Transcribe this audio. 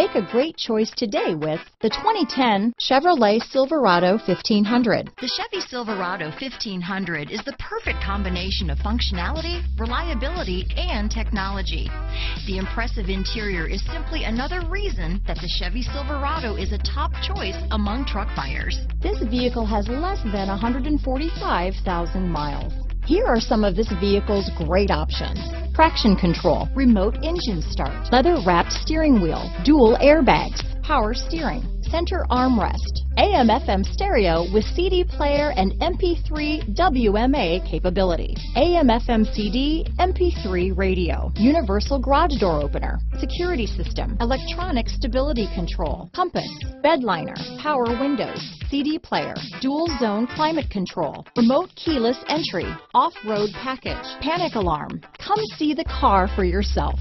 Make a great choice today with the 2010 Chevrolet Silverado 1500. The Chevy Silverado 1500 is the perfect combination of functionality, reliability, and technology. The impressive interior is simply another reason that the Chevy Silverado is a top choice among truck buyers. This vehicle has less than 145,000 miles. Here are some of this vehicle's great options. Traction control, remote engine start, leather wrapped steering wheel, dual airbags, power steering, center armrest, AM FM stereo with CD player and MP3 WMA capability, AM FM CD, MP3 radio, universal garage door opener, security system, electronic stability control, compass, bed liner, power windows, CD player, dual zone climate control, remote keyless entry, off-road package, panic alarm. Come see the car for yourself.